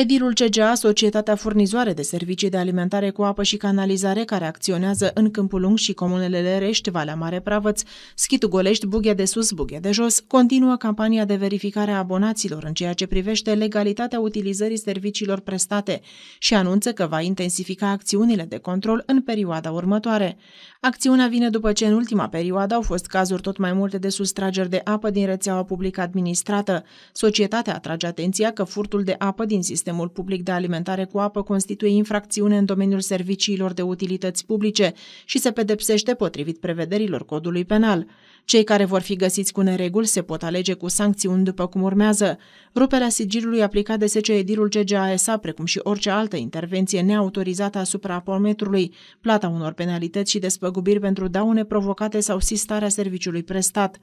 Edilul CGA, societatea furnizoare de servicii de alimentare cu apă și canalizare care acționează în Câmpul Lung și comunele Lerești, Valea Mare Pravăț, Schitu Golești, Bughia de Sus, Bughia de Jos, continuă campania de verificare a abonaților în ceea ce privește legalitatea utilizării serviciilor prestate și anunță că va intensifica acțiunile de control în perioada următoare. Acțiunea vine după ce în ultima perioadă au fost cazuri tot mai multe de sustrageri de apă din rețeaua publică administrată. Societatea atrage atenția că furtul de apă din sistemul public de alimentare cu apă constituie infracțiune în domeniul serviciilor de utilități publice și se pedepsește potrivit prevederilor codului penal. Cei care vor fi găsiți cu nereguli se pot alege cu sancțiuni după cum urmează. Ruperea sigilului aplicat de SC Edilul CGASA, precum și orice altă intervenție neautorizată asupra apometrului, plata unor penalități și despăgubiri pentru daune provocate sau sistarea serviciului prestat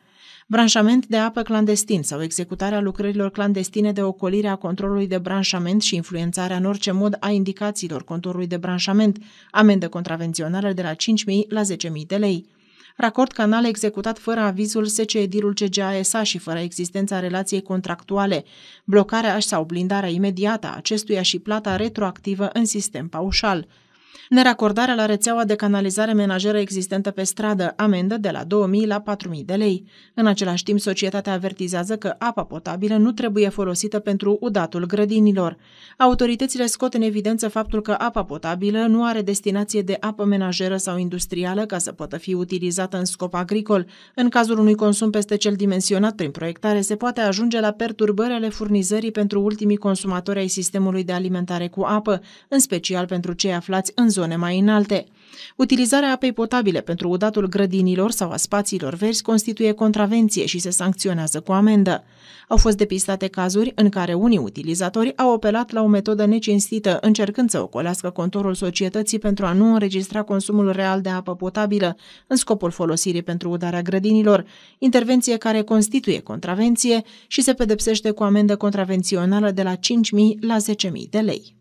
branșament de apă clandestin sau executarea lucrărilor clandestine de ocolire a controlului de branșament și influențarea în orice mod a indicațiilor contorului de branșament, amendă contravențională de la 5.000 la 10.000 de lei. Racord canal executat fără avizul SCE Dirul CGASA și fără existența relației contractuale, blocarea sau blindarea imediată a acestuia și plata retroactivă în sistem paușal neracordarea la rețeaua de canalizare menajeră existentă pe stradă, amendă de la 2000 la 4000 de lei. În același timp, societatea avertizează că apa potabilă nu trebuie folosită pentru udatul grădinilor. Autoritățile scot în evidență faptul că apa potabilă nu are destinație de apă menajeră sau industrială ca să poată fi utilizată în scop agricol. În cazul unui consum peste cel dimensionat prin proiectare, se poate ajunge la perturbări ale furnizării pentru ultimii consumatori ai sistemului de alimentare cu apă, în special pentru cei aflați în zone mai înalte. Utilizarea apei potabile pentru udatul grădinilor sau a spațiilor verzi constituie contravenție și se sancționează cu amendă. Au fost depistate cazuri în care unii utilizatori au apelat la o metodă necinstită, încercând să ocolească contorul societății pentru a nu înregistra consumul real de apă potabilă în scopul folosirii pentru udarea grădinilor, intervenție care constituie contravenție și se pedepsește cu amendă contravențională de la 5.000 la 10.000 de lei.